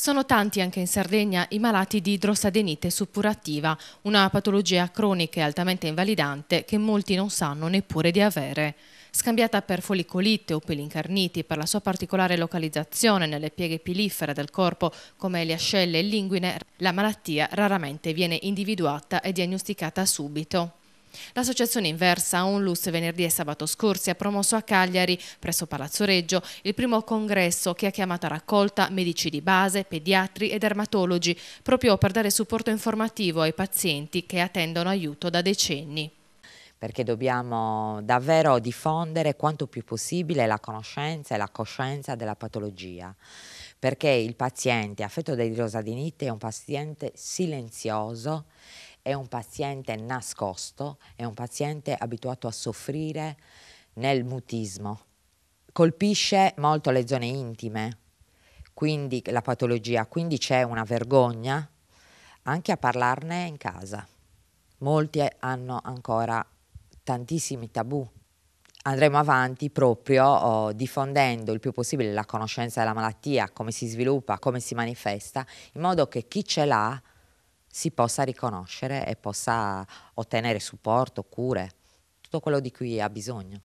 Sono tanti anche in Sardegna i malati di idrosadenite suppurativa, una patologia cronica e altamente invalidante che molti non sanno neppure di avere. Scambiata per folicolite o peli incarniti per la sua particolare localizzazione nelle pieghe pilifere del corpo come le ascelle e l'inguine, la malattia raramente viene individuata e diagnosticata subito. L'associazione Inversa Onlus venerdì e sabato scorsi ha promosso a Cagliari, presso Palazzo Reggio, il primo congresso che ha chiamato a raccolta medici di base, pediatri e dermatologi, proprio per dare supporto informativo ai pazienti che attendono aiuto da decenni. Perché dobbiamo davvero diffondere quanto più possibile la conoscenza e la coscienza della patologia, perché il paziente affetto da idrosadinite è un paziente silenzioso è un paziente nascosto, è un paziente abituato a soffrire nel mutismo. Colpisce molto le zone intime, quindi la patologia, quindi c'è una vergogna anche a parlarne in casa. Molti hanno ancora tantissimi tabù. Andremo avanti proprio oh, diffondendo il più possibile la conoscenza della malattia, come si sviluppa, come si manifesta, in modo che chi ce l'ha si possa riconoscere e possa ottenere supporto, cure, tutto quello di cui ha bisogno.